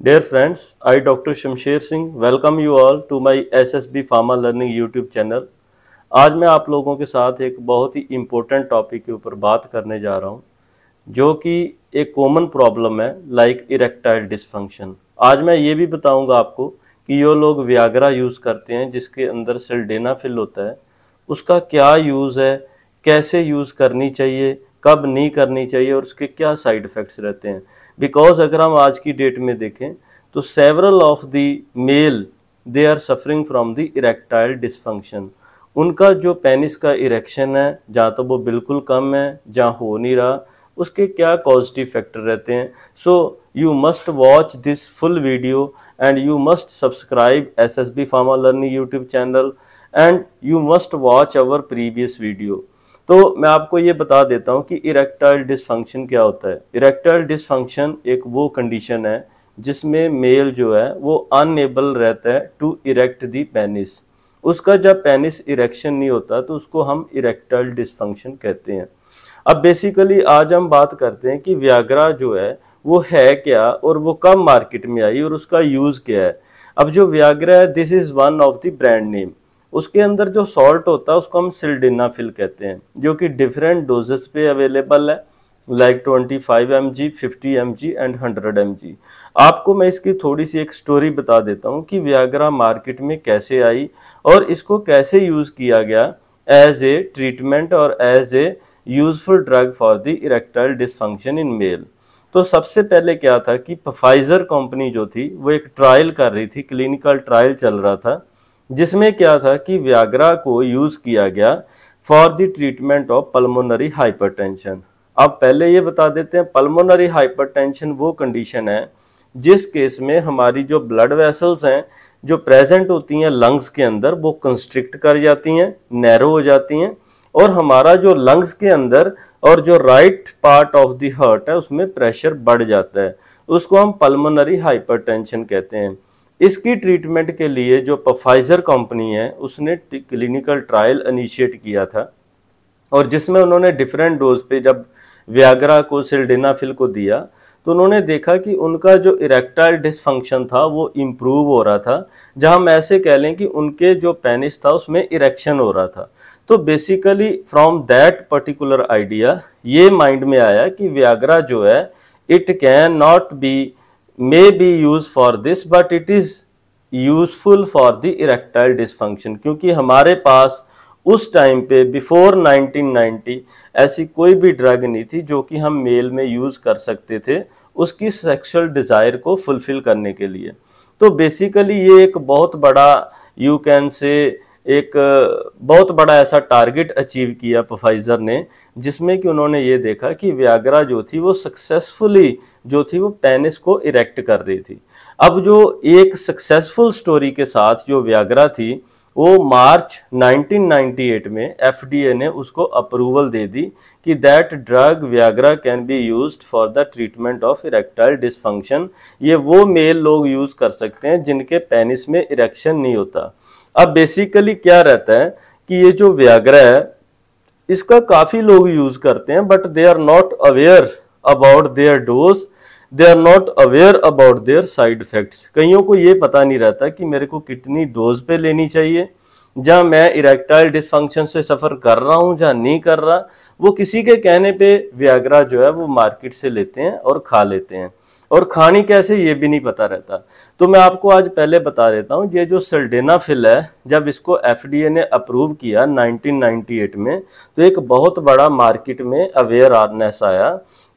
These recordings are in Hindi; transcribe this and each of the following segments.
Dear friends, I Dr. Shamsher Singh welcome you all to my SSB Pharma Learning YouTube channel. आज मैं आप लोगों के साथ एक बहुत ही इम्पोर्टेंट टॉपिक के ऊपर बात करने जा रहा हूँ जो कि एक कॉमन प्रॉब्लम है लाइक इरेक्टाइल डिसफंक्शन आज मैं ये भी बताऊँगा आपको कि जो लोग व्याग्रा यूज़ करते हैं जिसके अंदर सेल्डेना फिल होता है उसका क्या यूज़ है कैसे यूज़ करनी चाहिए कब नहीं करनी चाहिए और उसके क्या साइड इफ़ेक्ट्स रहते हैं बिकॉज़ अगर हम आज की डेट में देखें तो several of the male they are suffering from the erectile dysfunction उनका जो पेनिस का इरेक्शन है, जहाँ तो वो बिल्कुल कम है, जहाँ हो नहीं रहा, उसके क्या पॉजिटिव फैक्टर रहते हैं? So you must watch this full video and you must subscribe S S B pharma learning YouTube channel and you must watch our previous video तो मैं आपको ये बता देता हूँ कि इरेक्टाइल डिसफंक्शन क्या होता है। इरेक्टाइल डिसफंक्शन एक वो कंडीशन है जिसमें मेल जो है, वो अनएबल रहता है टू इरेक्ट दी पेनिस उसका जब पेनिस इरेक्शन नहीं होता तो उसको हम इरेक्टाइल डिसफंक्शन कहते हैं। अब बेसिकली आज हम बात करते हैं कि व्याग्रा जो है, वो है क्या और वो कब मार्केट में आई और उसका यूज़ क्या है। अब जो व्याग्रा है this is one of the brand name उसके अंदर जो सॉल्ट होता है, उसको हम सिल्डिनाफिल कहते हैं, जो कि डिफरेंट डोजेस पे अवेलेबल है like twenty five M G fifty M G and hundred M G आपको मैं इसकी थोड़ी सी एक स्टोरी बता देता हूँ कि व्याग्रा मार्केट में कैसे आई और इसको कैसे यूज़ किया गया एज ए ट्रीटमेंट और as a useful drug for the erectile dysfunction in male तो सबसे पहले क्या था कि फाइजर कंपनी जो थी, वो एक ट्रायल कर रही थी क्लिनिकल ट्रायल चल रहा था जिसमें क्या था कि व्याग्रा को यूज़ किया गया for the treatment of pulmonary hypertension अब पहले ये बता देते हैं पल्मोनरी हाइपरटेंशन वो कंडीशन है जिस केस में हमारी जो ब्लड वेसल्स हैं, जो प्रेजेंट होती हैं लंग्स के अंदर, वो कंस्ट्रिक्ट कर जाती हैं नैरो हो जाती हैं और हमारा जो लंग्स के अंदर और जो right part of the heart है, उसमें प्रेशर बढ़ जाता है। उसको हम पल्मोनरी हाइपरटेंशन कहते हैं। इसकी ट्रीटमेंट के लिए जो पफाइजर कंपनी है, उसने क्लिनिकल ट्रायल इनिशिएट किया था। और जिसमें उन्होंने डिफरेंट डोज पे जब व्याग्रा को सिल्डेनाफिल को दिया तो उन्होंने देखा कि उनका जो इरेक्टाइल डिसफंक्शन था, वो इम्प्रूव हो रहा था। जहाँ हम ऐसे कह लें कि उनके जो पेनिस था, उसमें इरेक्शन हो रहा था। तो basically from that particular idea ये माइंड में आया कि व्याग्रा जो है it can not be may be used for this, but it is useful for the erectile dysfunction, क्योंकि हमारे पास उस टाइम पे बिफोर 1990 ऐसी कोई भी ड्रग नहीं थी जो कि हम मेल में यूज़ कर सकते थे उसकी सेक्सुअल डिज़ायर को फुलफिल करने के लिए। तो बेसिकली ये एक बहुत बड़ा यू कैन से एक बहुत बड़ा ऐसा टारगेट अचीव किया प्रोफाइजर ने, जिसमें कि उन्होंने ये देखा कि व्याग्रा जो थी वो सक्सेसफुली जो थी वो पेनिस को इरेक्ट कर रही थी। अब जो एक सक्सेसफुल स्टोरी के साथ जो व्याग्रा थी, वो मार्च 1998 में एफडीए ने उसको अप्रूवल दे दी कि that drug Viagra can be used for the treatment of erectile dysfunction ये वो मेल लोग यूज़ कर सकते हैं जिनके पेनिस में इरेक्शन नहीं होता। अब बेसिकली क्या रहता है कि ये जो व्याग्रा है, इसका काफ़ी लोग यूज़ करते हैं but they are not aware about their dose they are not aware about their side effects कईयों को ये पता नहीं रहता कि मेरे को कितनी डोज पे लेनी चाहिए, जहाँ मैं इरेक्टाइल डिसफंक्शन से सफ़र कर रहा हूँ जहाँ नहीं कर रहा, वो किसी के कहने पे व्याग्रा जो है वो मार्केट से लेते हैं और खा लेते हैं। और खानी कैसे ये भी नहीं पता रहता। तो मैं आपको आज पहले बता देता हूँ, ये जो सल्डेनाफिल है, जब इसको एफडीए ने अप्रूव किया 1998 में तो एक बहुत बड़ा मार्केट में अवेयरनेस आया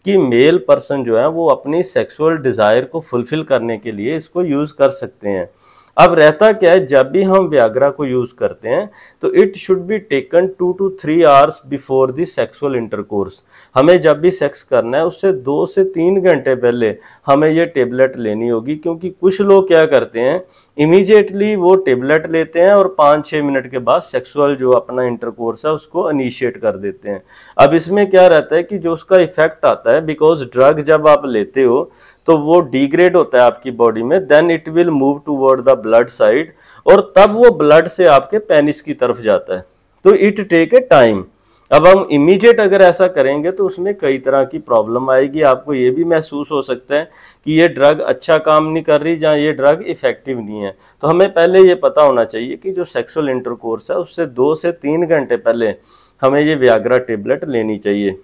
कि मेल पर्सन जो है, वो अपनी सेक्सुअल डिज़ायर को फुलफिल करने के लिए इसको यूज़ कर सकते हैं। अब रहता क्या है, जब भी हम व्याग्रा को यूज़ करते हैं तो it should be taken two to three hours before the sexual intercourse हमें जब भी सेक्स करना है, उससे दो से तीन घंटे पहले हमें ये टेबलेट लेनी होगी, क्योंकि कुछ लोग क्या करते हैं इमीजिएटली वो टेबलेट लेते हैं और पाँच छः मिनट के बाद सेक्सुअल जो अपना इंटरकोर्स है, उसको इनिशिएट कर देते हैं। अब इसमें क्या रहता है कि जो उसका इफ़ेक्ट आता है बिकॉज़ ड्रग जब आप लेते हो तो वो डिग्रेड होता है आपकी बॉडी में then it will move toward the blood side और तब वो ब्लड से आपके पेनिस की तरफ़ जाता है। तो इट टेक ए टाइम अब हम इमीडिएट अगर ऐसा करेंगे तो उसमें कई तरह की प्रॉब्लम आएगी। आपको ये भी महसूस हो सकता है कि ये ड्रग अच्छा काम नहीं कर रही या ये ड्रग इफ़ेक्टिव नहीं है। तो हमें पहले ये पता होना चाहिए कि जो सेक्सुअल इंटरकोर्स है, उससे दो से तीन घंटे पहले हमें ये व्याग्रा टेबलेट लेनी चाहिए।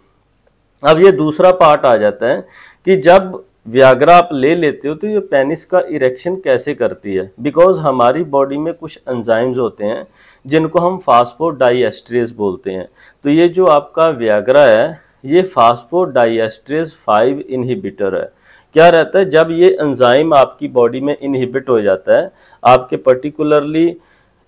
अब ये दूसरा पार्ट आ जाता है कि जब व्याग्रा आप ले लेते हो तो ये पेनिस का इरेक्शन कैसे करती है? बिकॉज़ हमारी बॉडी में कुछ एंजाइम्स होते हैं, जिनको हम फास्फोडाइएस्ट्रेस बोलते हैं। तो ये जो आपका व्याग्रा है, ये फास्फोडाइएस्ट्रेस फाइव इनहिबिटर है। क्या रहता है? जब ये एंजाइम आपकी बॉडी में इनहिबिट हो जाता है, आपके पर्टिकुलरली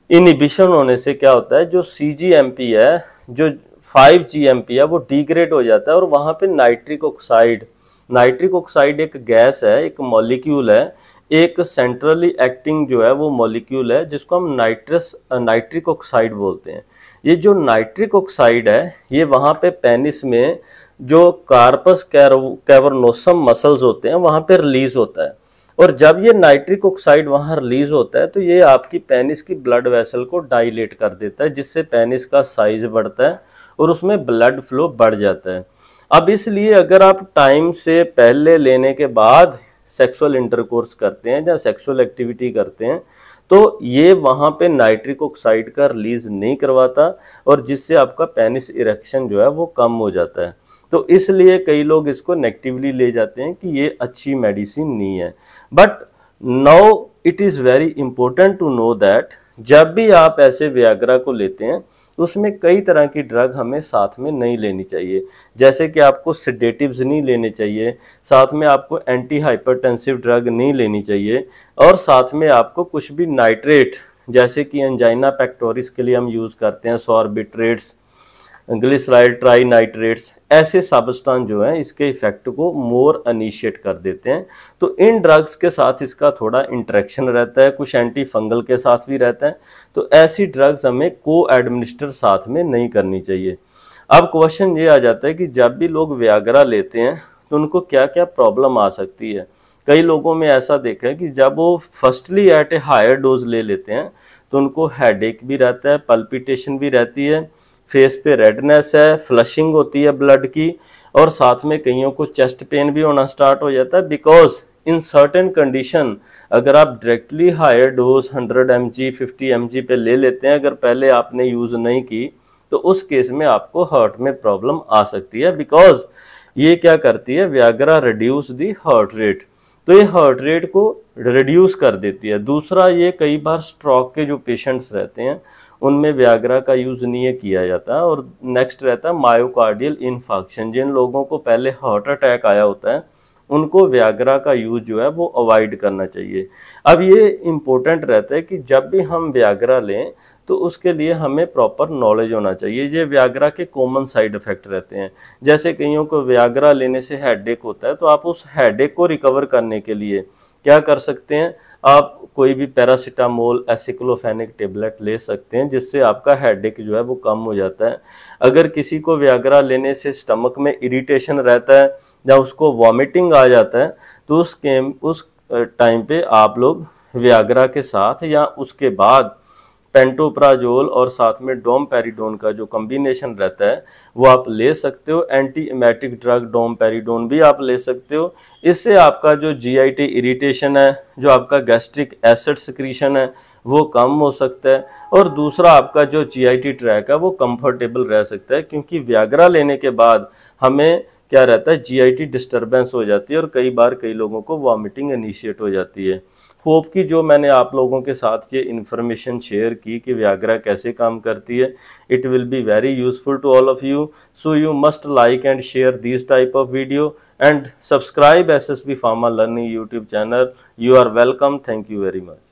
इनहिबिशन होने से क्या होता है? जो सी जी एम पी है, जो फाइव जी एम पी है, वो डिग्रेड हो जाता है और वहाँ पे नाइट्रिक ऑक्साइड नाइट्रिक ऑक्साइड एक गैस है, एक मॉलिक्यूल है, एक सेंट्रली एक्टिंग जो है वो मॉलिक्यूल है, जिसको हम नाइट्रस, नाइट्रिक ऑक्साइड बोलते हैं। ये जो नाइट्रिक ऑक्साइड है, ये वहाँ पे पेनिस में जो कार्पस कैवर्नोसम मसल्स होते हैं, वहाँ पे रिलीज़ होता है। और जब ये नाइट्रिक ऑक्साइड वहाँ रिलीज़ होता है तो ये आपकी पेनिस की ब्लड वेसल को डाइलेट कर देता है, जिससे पेनिस का साइज़ बढ़ता है और उसमें ब्लड फ्लो बढ़ जाता है। अब इसलिए अगर आप टाइम से पहले लेने के बाद सेक्सुअल इंटरकोर्स करते हैं या सेक्सुअल एक्टिविटी करते हैं तो ये वहाँ पे नाइट्रिक ऑक्साइड का रिलीज़ नहीं करवाता और जिससे आपका पेनिस इरेक्शन जो है वो कम हो जाता है। तो इसलिए कई लोग इसको नेगेटिवली ले जाते हैं कि ये अच्छी मेडिसिन नहीं है। But now it is very important to know that जब भी आप ऐसे व्याग्रा को लेते हैं तो उसमें कई तरह की ड्रग हमें साथ में नहीं लेनी चाहिए। जैसे कि आपको सिडेटिव्स नहीं लेने चाहिए, साथ में आपको एंटी हाइपरटेंसिव ड्रग नहीं लेनी चाहिए, और साथ में आपको कुछ भी नाइट्रेट जैसे कि एंजाइना पैक्टोरिस के लिए हम यूज़ करते हैं सॉर्बिट्रेट्स ग्लिसराइड ट्राई नाइट्रेट्स ऐसे सबस्टांस जो हैं, इसके इफ़ेक्ट को मोर अनिशिएट कर देते हैं। तो इन ड्रग्स के साथ इसका थोड़ा इंट्रैक्शन रहता है, कुछ एंटी फंगल के साथ भी रहता है। तो ऐसी ड्रग्स हमें को एडमिनिस्टर साथ में नहीं करनी चाहिए। अब क्वेश्चन ये आ जाता है कि जब भी लोग व्याग्रा लेते हैं तो उनको क्या क्या प्रॉब्लम आ सकती है? कई लोगों में ऐसा देखा है कि जब वो firstly at a higher dose ले लेते हैं तो उनको हेडेक भी रहता है पल्पिटेशन भी रहती है। फेस पे रेडनेस है फ्लशिंग होती है ब्लड की, और साथ में कईयों को चेस्ट पेन भी होना स्टार्ट हो जाता है बिकॉज़ इन सर्टेन कंडीशन अगर आप directly higher dose 100 M G fifty M G पे ले लेते हैं, अगर पहले आपने यूज़ नहीं की तो उस केस में आपको हार्ट में प्रॉब्लम आ सकती है बिकॉज़ ये क्या करती है? Viagra reduce the heart rate तो ये हार्ट रेट को रिड्यूस कर देती है। दूसरा, ये कई बार स्ट्रोक के जो पेशेंट्स रहते हैं उनमें व्याग्रा का यूज़ नहीं किया जाता और नेक्स्ट रहता है मायोकार्डियल इन्फाक्शन जिन लोगों को पहले हार्ट अटैक आया होता है, उनको व्याग्रा का यूज़ जो है वो अवॉइड करना चाहिए। अब ये इम्पोर्टेंट रहता है कि जब भी हम व्याग्रा लें तो उसके लिए हमें प्रॉपर नॉलेज होना चाहिए। ये व्याग्रा के कॉमन साइड इफ़ेक्ट रहते हैं। जैसे कईयों को व्याग्रा लेने से हेडेक होता है तो आप उस हेडेक को रिकवर करने के लिए क्या कर सकते हैं? आप कोई भी पैरासीटामोल, एसिक्लोफेनिक टेबलेट ले सकते हैं, जिससे आपका हेडेक जो है वो कम हो जाता है। अगर किसी को व्याग्रा लेने से स्टमक में इरिटेशन रहता है या उसको वॉमिटिंग आ जाता है तो उस केम उस टाइम पे आप लोग व्याग्रा के साथ या उसके बाद पेंटोप्राजोल और साथ में डोम पेरिडोन का जो कम्बिनेशन रहता है, वो आप ले सकते हो। Anti emetic drug domperidone भी आप ले सकते हो। इससे आपका जो जीआईटी इरिटेशन है, जो आपका गैस्ट्रिक एसिड सिक्रीशन है, वो कम हो सकता है। और दूसरा आपका जो जीआईटी ट्रैक है, वो कंफर्टेबल रह सकता है, क्योंकि व्याग्रा लेने के बाद हमें क्या रहता है? जीआईटी डिस्टरबेंस हो जाती है और कई बार कई लोगों को वॉमिटिंग इनिशिएट हो जाती है। होप की जो मैंने आप लोगों के साथ ये इन्फॉर्मेशन शेयर की कि व्याग्रा कैसे काम करती है it will be very useful to all of you so you must like and share this type of video and subscribe S S B pharma learning YouTube channel you are welcome thank you very much